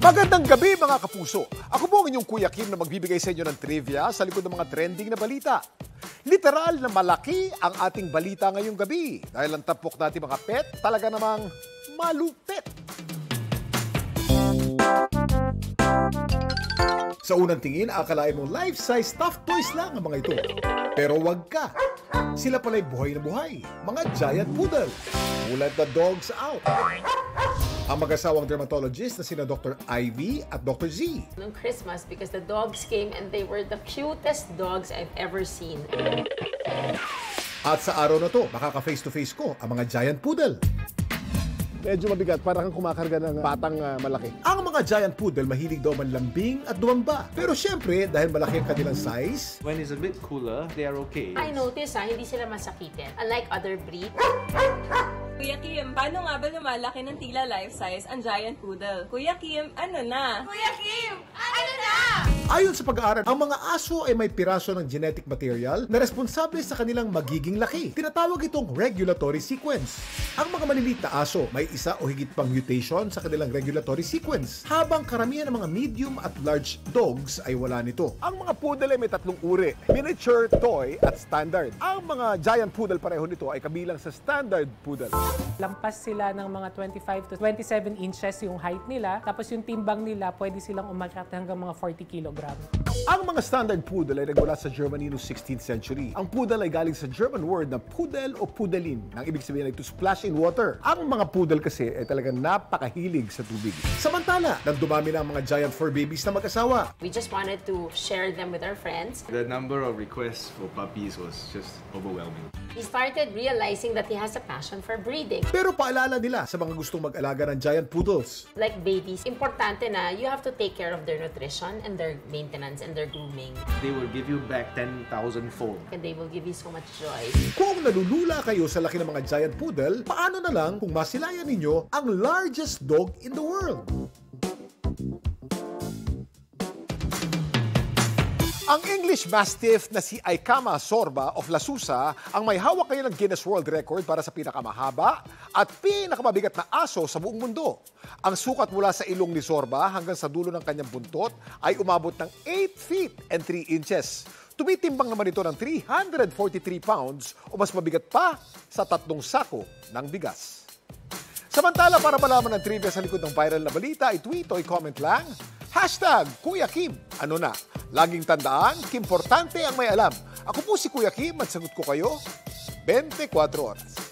Magandang gabi mga kapuso. Ako po ang inyong Kuya Kim na magbibigay sa inyo ng trivia sa likod ng mga trending na balita. Literal na malaki ang ating balita ngayong gabi dahil ang tapok natin mga pet talaga namang malupit. Sa unang tingin, akalain mo life-size stuffed toys lang ang mga ito. Pero wag ka. Sila pala'y buhay na buhay. Mga giant poodle. Ulat the dogs out. Ang mag-asawang dermatologist na sina Dr. Ivy at Dr. Z. nung Christmas because the dogs came and they were the cutest dogs I've ever seen. At sa araw na to, makaka-face to face ko ang mga giant poodle. Medyo mabigat, parang kang kumakarga ng batang ah, malaki. Ang mga giant poodle mahilig daw manlambing at dumamba. Pero syempre, dahil malaki ang kanilang size, When it's a bit cooler, they are okay. I notice ha, hindi sila masakitin. Unlike other breeds, Kuya Kim, paano nga ba lumalaki ng tila life size ang giant poodle? Kuya Kim, ano na? Kuya Kim, ano na? Ayon sa pag-aaral, ang mga aso ay may piraso ng genetic material na responsable sa kanilang magiging laki. Tinatawag itong regulatory sequence. Ang mga maliliit na aso may isa o higit pang mutation sa kanilang regulatory sequence, habang karamihan ng mga medium at large dogs ay wala nito. Ang mga poodle ay may tatlong uri, miniature, toy, at standard. Ang mga giant poodle pareho nito ay kabilang sa standard poodle. Lampas sila ng mga 25 to 27 inches yung height nila. Tapos yung timbang nila, pwede silang umakyat hanggang mga 40 kilogram. Ang mga standard poodle ay nagmula sa Germany noong 16th century. Ang poodle ay galing sa German word na pudel o pudelin, nang ibig sabihin ay to splash in water. Ang mga poodle kasi ay talagang napakahilig sa tubig. Samantala, nang dumami na ang mga giant fur babies na mag-asawa, we just wanted to share them with our friends. The number of requests for puppies was just overwhelming. He started realizing that he has a passion for breeding. pero paalala nila sa mga gustong mag-alaga ng giant poodles. Like babies, importante na you have to take care of their nutrition and their maintenance and their grooming. They will give you back 10,000 fold. And they will give you so much joy. Kung nalulula kayo sa laki ng mga giant poodle, paano na lang kung masilayan ninyo ang largest dog in the world? Ang English Mastiff na si Aikama Sorba of Lasusa ang may hawak ngayon ng Guinness World Record para sa pinakamahaba at pinakamabigat na aso sa buong mundo. Ang sukat mula sa ilong ni Sorba hanggang sa dulo ng kanyang buntot ay umabot ng 8 feet and 3 inches. Tumitimbang naman ito ng 343 pounds o mas mabigat pa sa tatlong sako ng bigas. Samantala, para malaman ng trivia sa likod ng viral na balita, i-tweet o i-comment lang, Hashtag Kuya Kim. Ano na? Laging tandaan, kimportante ang may alam. Ako po si Kuya Kim at sagot ko kayo 24 oras.